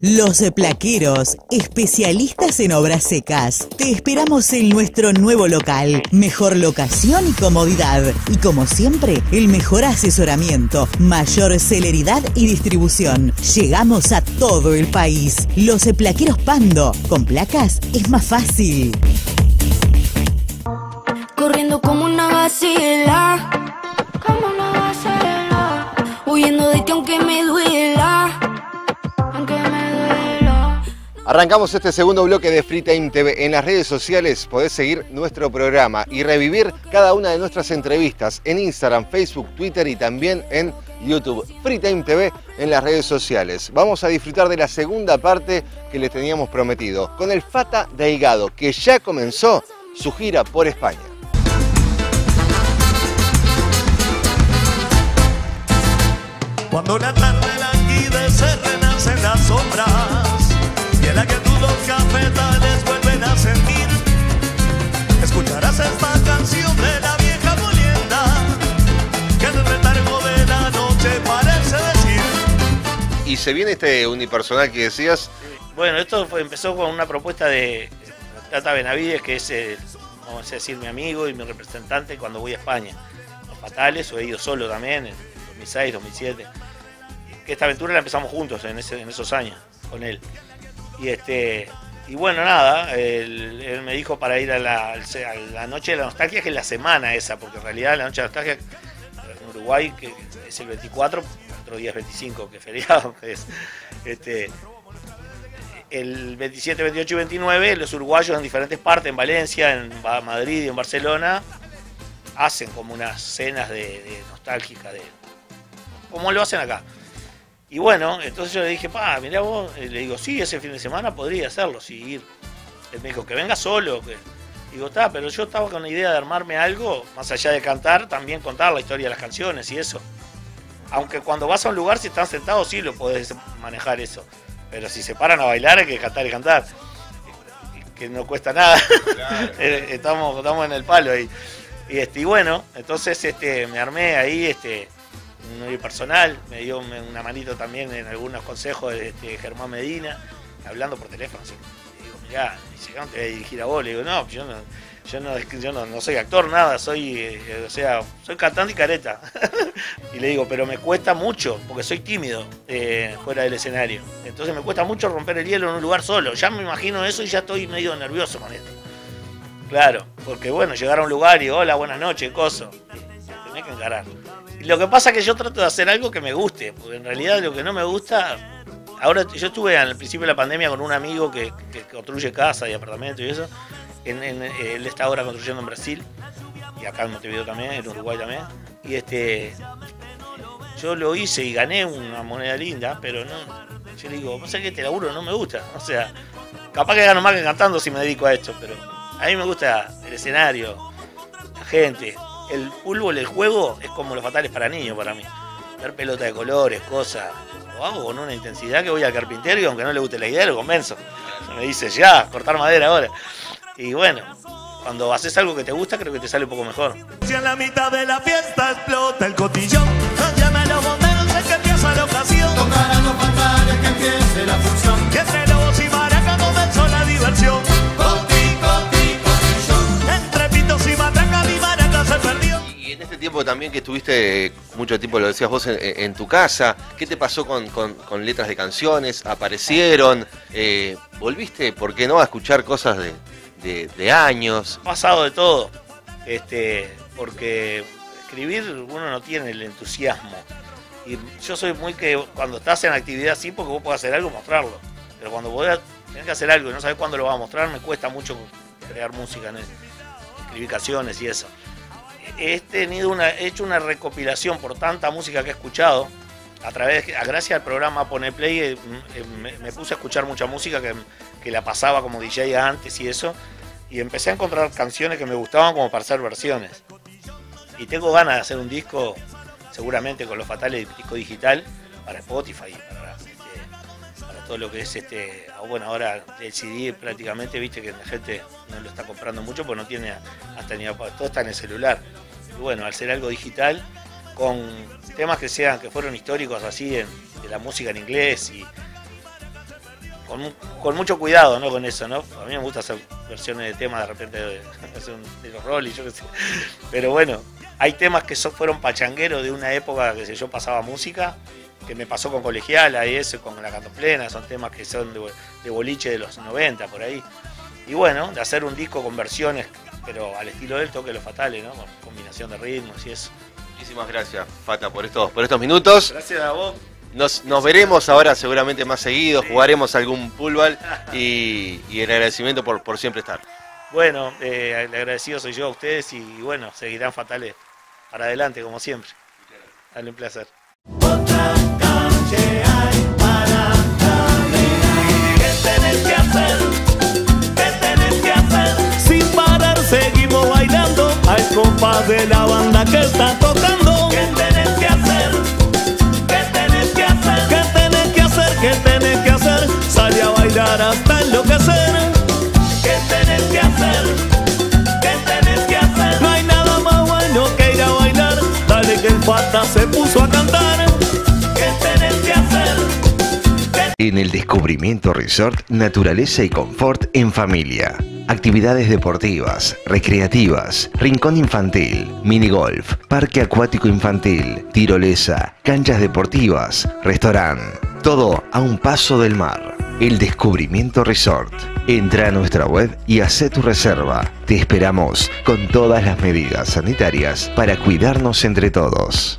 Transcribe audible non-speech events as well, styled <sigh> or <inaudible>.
Los Plaqueros, especialistas en obras secas. Te esperamos en nuestro nuevo local. Mejor locación y comodidad. Y como siempre, el mejor asesoramiento, mayor celeridad y distribución. Llegamos a todo el país. Los Plaqueros Pando. Con placas es más fácil. Corriendo como una vacila. Como una vacila. Huyendo de ti aunque me duela. Arrancamos este segundo bloque de Free Time TV. En las redes sociales podés seguir nuestro programa y revivir cada una de nuestras entrevistas en Instagram, Facebook, Twitter y también en YouTube. Free Time TV en las redes sociales. Vamos a disfrutar de la segunda parte que les teníamos prometido con el Fata Delgado, que ya comenzó su gira por España. Cuando la tarde languidece renacen las sombras en la quietud los cafetales vuelven a sentir. Escucharás esta canción de la vieja molienda que en el retargo de la noche parece decir. Y se viene este unipersonal que decías, Bueno, esto fue- empezó con una propuesta de Tata Benavides, que es, eh, vamos a decir, mi amigo y mi representante cuando voy a España. Los Fatales, o he ido solo también, en 2006, 2007. Que esta aventura la empezamos juntos en, ese- en esos años, con él. Y este y bueno, nada, él, me dijo para ir a la, la Noche de la Nostalgia, que es la semana esa, porque en realidad la Noche de la Nostalgia en Uruguay, que es el 24, otro día es 25, que es feriado, <laughs> es este, el 27, 28 y 29, los uruguayos en diferentes partes, en Valencia, en Madrid y en Barcelona, hacen como unas cenas de, de nostálgicas, de, como lo hacen acá. Y bueno, entonces yo le dije, pa, mirá vos, eh, le digo, sí, ese fin de semana podría hacerlo, sí, ir. Él me dijo, que venga solo. Que... Digo, está, pero yo estaba con la idea de armarme algo, más allá de cantar, también contar la historia de las canciones y eso. Aunque cuando vas a un lugar, si están sentados, sí lo podés manejar eso. Pero si se paran a bailar, hay que cantar y cantar. Que no cuesta nada. <laughs> Eh, estamos, estamos en el palo ahí. Y, este, y bueno, entonces este, me armé ahí este, un personal, me dio una manito también en algunos consejos de este, Germán Medina, hablando por teléfono. así. Le digo, mirá, dice, ¿cómo te voy a dirigir a vos? Le digo, no, yo no, yo no, yo no, no soy actor, nada, soy, eh, o sea, soy cantante y careta. <laughs> y le digo, pero me cuesta mucho, porque soy tímido eh, fuera del escenario. Entonces me cuesta mucho romper el hielo en un lugar solo. Ya me imagino eso y ya estoy medio nervioso con esto. Claro, porque bueno, llegar a un lugar y hola, buenas noches, coso. Tenés que encarar. Lo que pasa es que yo trato de hacer algo que me guste, porque en realidad lo que no me gusta. Ahora, yo estuve al principio de la pandemia con un amigo que, construye casa y apartamento y eso. En- él está ahora construyendo en Brasil y acá en Montevideo también, en Uruguay también. Y este. Yo lo hice y gané una moneda linda, pero no. Yo le digo, pasa que este laburo no me gusta. <laughs> O sea, capaz que gano más que cantando si me dedico a esto, pero a mí me gusta el escenario, la gente. El fútbol, el juego, es como los fatales para niños para mí. Ver pelota de colores, cosas. Lo hago con una intensidad que voy al carpintero y aunque no le guste la idea, lo convenzo. <laughs> Me dice, ya, cortar madera ahora. Y bueno, cuando haces algo que te gusta, creo que te sale un poco mejor. Si en la mitad de la fiesta explota el cotillón, llama a los bomberos, que empieza la ocasión. Tocarán los fatales que empiece la función. Que lobos también que estuviste eh, mucho tiempo, lo decías vos, en, en tu casa, ¿qué te pasó con, letras de canciones? ¿Aparecieron? Eh, ¿Volviste, por qué no, a escuchar cosas de, de- de años? pasado de todo. Este, porque escribir uno no tiene el entusiasmo. Y yo soy muy que cuando estás en actividad así, porque vos podés hacer algo, mostrarlo. Pero cuando voy a tener que hacer algo y no sabes cuándo lo vas a mostrar, me cuesta mucho crear música, ¿no? escribir canciones y eso. He tenido una, he hecho una recopilación por tanta música que he escuchado. A través, a gracias al programa Pone Play, eh, eh, me, puse a escuchar mucha música que, que la pasaba como DJ antes y eso y empecé a encontrar canciones que me gustaban como para hacer versiones. Y tengo ganas de hacer un disco, seguramente con los fatales, disco digital, para Spotify, para, este, para todo lo que es este. ah, Bueno, ahora el CD prácticamente, viste que la gente no lo está comprando mucho porque no tiene hasta ni todo está en el celular. Bueno, al ser algo digital, con temas que sean, que fueron históricos así, de la música en inglés y con, mu- con mucho cuidado, ¿no? Con eso, ¿no? A mí me gusta hacer versiones de temas de repente de, <laughs> de los Rolling, yo qué sé. Pero bueno, hay temas que son, fueron pachangueros de una época que yo pasaba música, que me pasó con Colegiala y eso, con La Canto Plena, son temas que son de, de boliche de los 90, por ahí. Y bueno, de hacer un disco con versiones, pero al estilo del toque de los fatales, ¿no? Con combinación de ritmos y eso. Muchísimas gracias, Fata, por estos, por estos minutos. Gracias a vos. Nos, nos veremos ahora seguramente más seguido, jugaremos algún poolball <laughs> y, y el agradecimiento por, por siempre estar. Bueno, eh, el agradecido soy yo a ustedes y bueno, seguirán fatales para adelante como siempre. Dale un placer. ¿Qué al compás de la banda que está tocando. ¿Qué tenés que hacer? ¿Qué tenés que hacer? ¿Qué tenés que hacer? ¿Qué tenés que hacer? Sale a bailar hasta enloquecer. ¿Qué tenés que hacer? ¿Qué tenés que hacer? No hay nada más bueno que ir a bailar. Dale que el pata se puso a cantar. ¿Qué tenés que hacer? En el Descubrimiento Resort, naturaleza y confort en familia. Actividades deportivas, recreativas, rincón infantil, minigolf, parque acuático infantil, tirolesa, canchas deportivas, restaurante. Todo a un paso del mar. El Descubrimiento Resort. Entra a nuestra web y haz tu reserva. Te esperamos con todas las medidas sanitarias para cuidarnos entre todos.